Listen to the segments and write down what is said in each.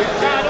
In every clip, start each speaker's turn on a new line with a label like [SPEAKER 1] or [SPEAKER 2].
[SPEAKER 1] Got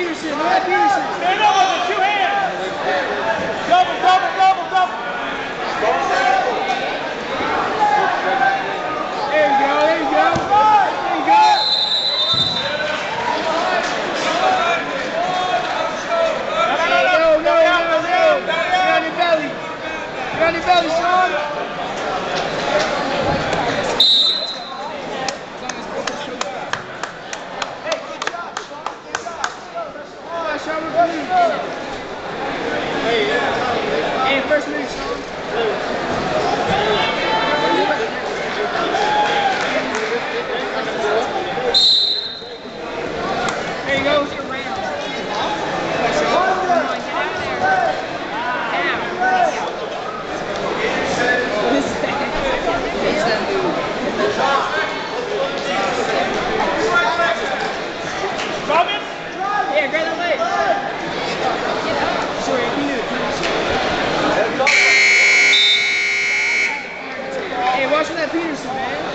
[SPEAKER 1] Peterson. Look at Peterson.
[SPEAKER 2] Stand up with the two hands. Double, double, double, double.
[SPEAKER 1] There you go. There you go. There you go. Hey, no, no, no, no. Get your belly. Get your belly, Sean. Oh, Sean. Hey, first minute, Sean. Peterson, man.